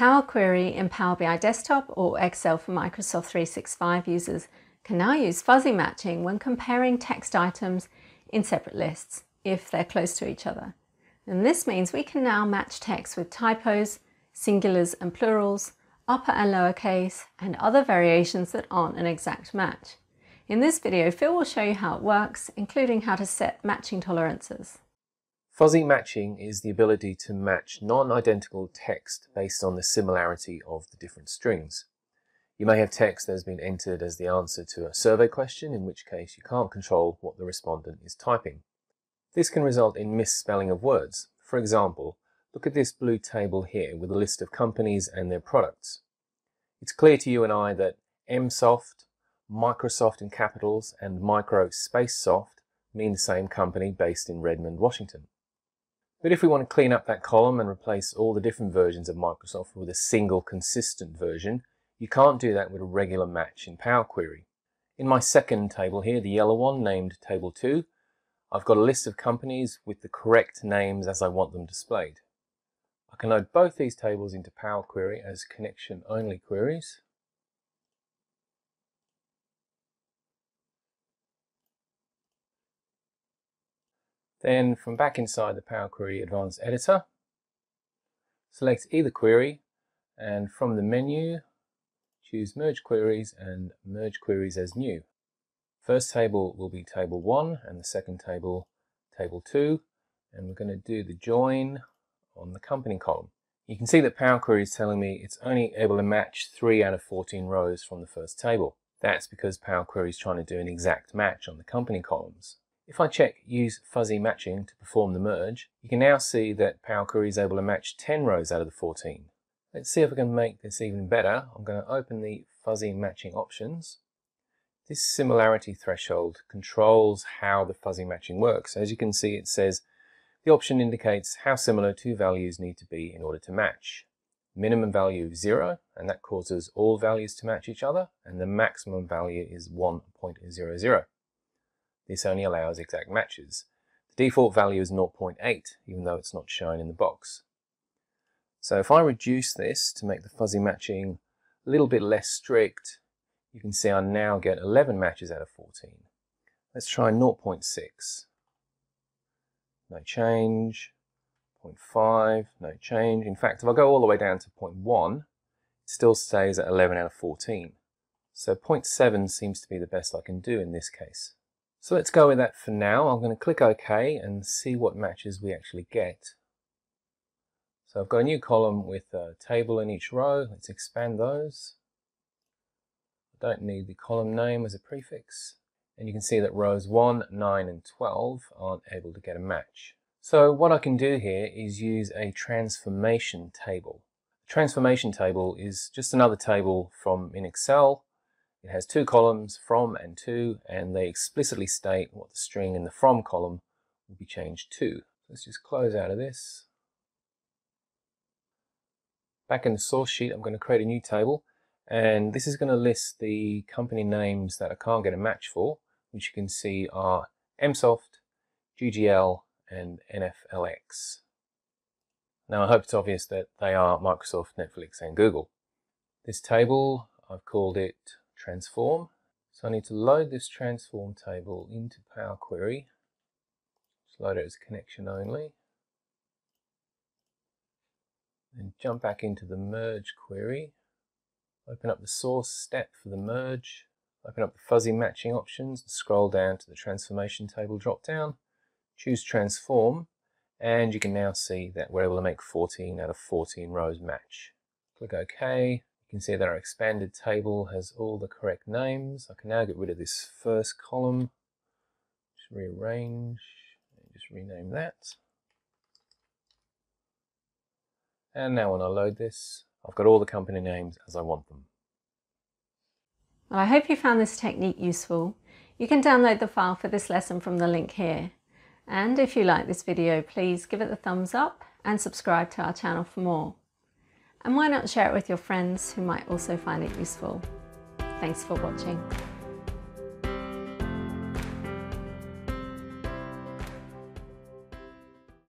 Power Query in Power BI Desktop or Excel for Microsoft 365 users can now use fuzzy matching when comparing text items in separate lists if they're close to each other. And this means we can now match text with typos, singulars and plurals, upper and lower case, and other variations that aren't an exact match. In this video, Phil will show you how it works, including how to set matching tolerances. Fuzzy matching is the ability to match non-identical text based on the similarity of the different strings. You may have text that has been entered as the answer to a survey question, in which case you can't control what the respondent is typing. This can result in misspelling of words. For example, look at this blue table here with a list of companies and their products. It's clear to you and I that MSoft, Microsoft in capitals, and Micro Space Soft mean the same company based in Redmond, Washington. But if we want to clean up that column and replace all the different versions of Microsoft with a single consistent version, you can't do that with a regular match in Power Query. In my second table here, the yellow one named Table 2, I've got a list of companies with the correct names as I want them displayed. I can load both these tables into Power Query as connection-only queries. Then from back inside the Power Query Advanced Editor, select either query and from the menu choose Merge Queries and Merge Queries as New. First table will be Table 1 and the second table Table 2 and we're going to do the join on the company column. You can see that Power Query is telling me it's only able to match 3 out of 14 rows from the first table. That's because Power Query is trying to do an exact match on the company columns. If I check Use Fuzzy Matching to perform the merge, you can now see that Power Query is able to match 10 rows out of the 14. Let's see if I can make this even better. I'm going to open the fuzzy matching options. This similarity threshold controls how the fuzzy matching works. As you can see, it says the option indicates how similar two values need to be in order to match. Minimum value is 0, and that causes all values to match each other, and the maximum value is 1.00. This only allows exact matches. The default value is 0.8, even though it's not shown in the box. So if I reduce this to make the fuzzy matching a little bit less strict, you can see I now get 11 matches out of 14. Let's try 0.6. No change. 0.5, no change. In fact, if I go all the way down to 0.1, it still stays at 11 out of 14. So 0.7 seems to be the best I can do in this case. So let's go with that for now. I'm going to click OK and see what matches we actually get. So I've got a new column with a table in each row. Let's expand those. I don't need the column name as a prefix. And you can see that rows 1, 9 and 12 aren't able to get a match. So what I can do here is use a transformation table. Transformation table is just another table from in Excel. It has two columns, from and to, and they explicitly state what the string in the from column will be changed to. Let's just close out of this. Back in the source sheet, I'm going to create a new table and this is going to list the company names that I can't get a match for, which you can see are MSoft, GGL, and NFLX. Now I hope it's obvious that they are Microsoft, Netflix, and Google. This table, I've called it transform. So I need to load this transform table into Power Query. Just load it as connection only. Then jump back into the merge query, open up the source step for the merge, open up the fuzzy matching options, and scroll down to the transformation table drop down, choose transform, and you can now see that we're able to make 14 out of 14 rows match. Click OK. Can see that our expanded table has all the correct names. I can now get rid of this first column, just rearrange, and just rename that. And now when I load this, I've got all the company names as I want them. Well, I hope you found this technique useful. You can download the file for this lesson from the link here. And if you like this video, please give it a thumbs up and subscribe to our channel for more. And why not share it with your friends who might also find it useful. Thanks for watching.